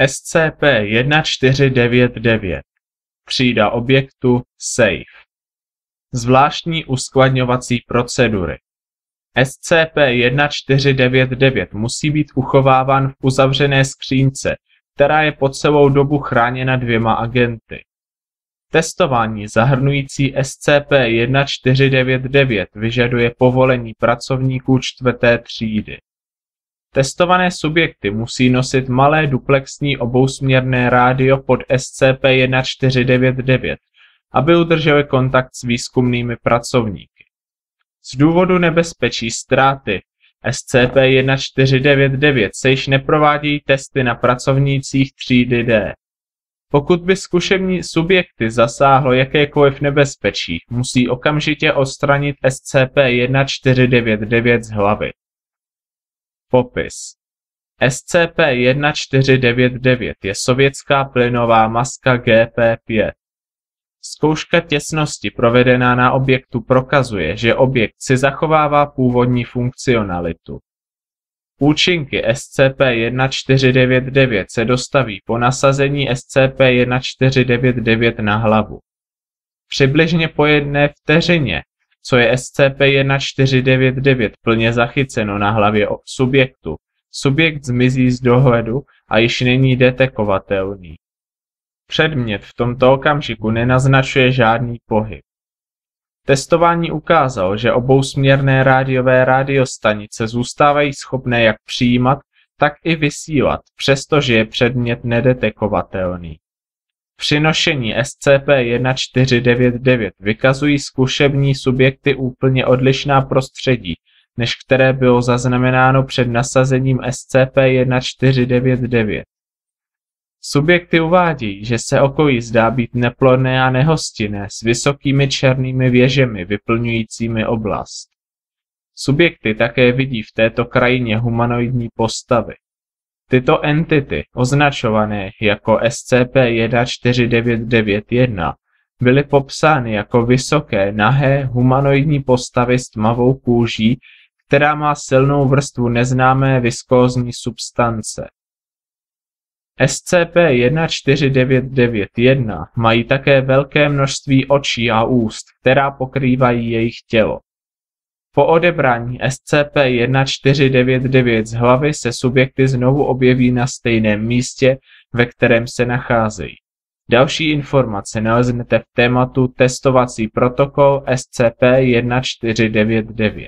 SCP-1499 Třída objektu Safe Zvláštní uskladňovací procedury SCP-1499 musí být uchováván v uzavřené skřínce, která je po celou dobu chráněna dvěma agenty. Testování zahrnující SCP-1499 vyžaduje povolení pracovníků čtvrté třídy. Testované subjekty musí nosit malé duplexní obousměrné rádio pod SCP-1499, aby udrželi kontakt s výzkumnými pracovníky. Z důvodu nebezpečí ztráty SCP-1499 se již neprovádějí testy na pracovnících třídy D. Pokud by zkušební subjekty zasáhlo jakékoliv nebezpečí, musí okamžitě odstranit SCP-1499 z hlavy. Popis SCP-1499 je sovětská plynová maska GP5. Zkouška těsnosti provedená na objektu prokazuje, že objekt si zachovává původní funkcionalitu. Účinky SCP-1499 se dostaví po nasazení SCP-1499 na hlavu. Přibližně po jedné vteřině, co je SCP-1499 plně zachyceno na hlavě subjektu, subjekt zmizí z dohledu a již není detekovatelný. Předmět v tomto okamžiku nenaznačuje žádný pohyb. Testování ukázalo, že obousměrné rádiové rádiostanice zůstávají schopné jak přijímat, tak i vysílat, přestože je předmět nedetekovatelný. Při nošení SCP-1499 vykazují zkušební subjekty úplně odlišná prostředí, než které bylo zaznamenáno před nasazením SCP-1499. Subjekty uvádějí, že se okolí zdá být neplodné a nehostinné s vysokými černými věžemi vyplňujícími oblast. Subjekty také vidí v této krajině humanoidní postavy. Tyto entity, označované jako SCP-14991, byly popsány jako vysoké, nahé, humanoidní postavy s tmavou kůží, která má silnou vrstvu neznámé viskózní substance. SCP-14991 mají také velké množství očí a úst, která pokrývají jejich tělo. Po odebrání SCP-1499 z hlavy se subjekty znovu objeví na stejném místě, ve kterém se nacházejí. Další informace naleznete v tématu Testovací protokol SCP-1499.